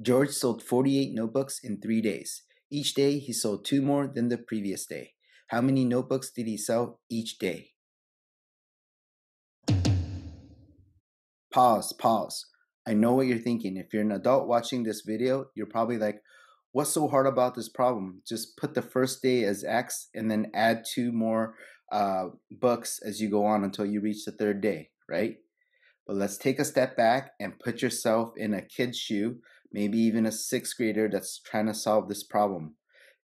George sold 48 notebooks in three days. Each day, he sold two more than the previous day. How many notebooks did he sell each day? Pause, pause. I know what you're thinking. If you're an adult watching this video, you're probably like, what's so hard about this problem? Just put the first day as X and then add two more uh, books as you go on until you reach the third day, right? But let's take a step back and put yourself in a kid's shoe, maybe even a sixth grader that's trying to solve this problem.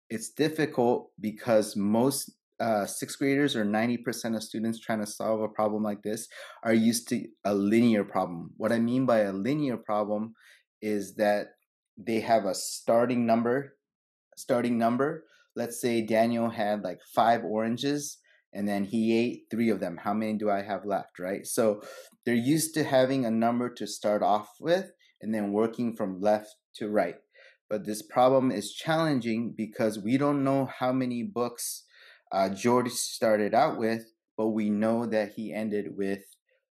It's difficult because most uh, sixth graders or 90% of students trying to solve a problem like this are used to a linear problem. What I mean by a linear problem is that they have a starting number, starting number. Let's say Daniel had like five oranges and then he ate three of them. How many do I have left, right? So they're used to having a number to start off with and then working from left to right. But this problem is challenging because we don't know how many books uh, George started out with, but we know that he ended with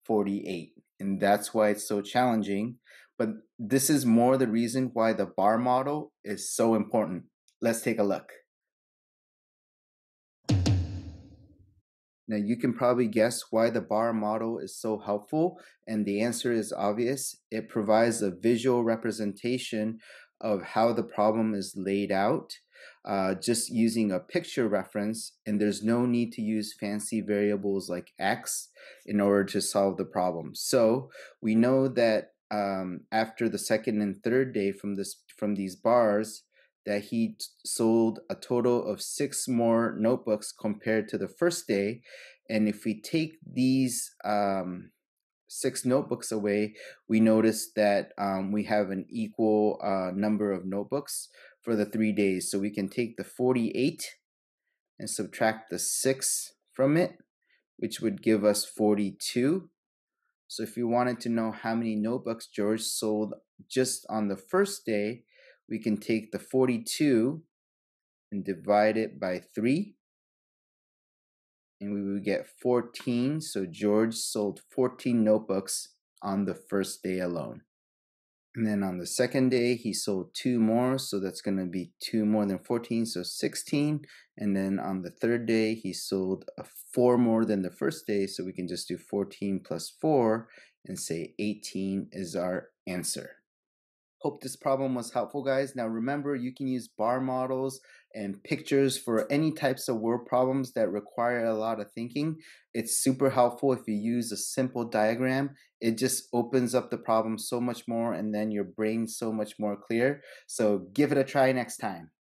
48. And that's why it's so challenging. But this is more the reason why the bar model is so important. Let's take a look. Now, you can probably guess why the bar model is so helpful, and the answer is obvious. It provides a visual representation of how the problem is laid out, uh, just using a picture reference, and there's no need to use fancy variables like x in order to solve the problem. So we know that um, after the second and third day from this from these bars, that he sold a total of six more notebooks compared to the first day. And if we take these um, six notebooks away, we notice that um, we have an equal uh, number of notebooks for the three days. So we can take the 48 and subtract the six from it, which would give us 42. So if you wanted to know how many notebooks George sold just on the first day, we can take the 42 and divide it by 3 and we would get 14 so George sold 14 notebooks on the first day alone. And then on the second day he sold two more so that's going to be two more than 14 so 16 and then on the third day he sold uh, four more than the first day so we can just do 14 plus 4 and say 18 is our answer Hope this problem was helpful, guys. Now remember, you can use bar models and pictures for any types of word problems that require a lot of thinking. It's super helpful if you use a simple diagram. It just opens up the problem so much more and then your brain so much more clear. So give it a try next time.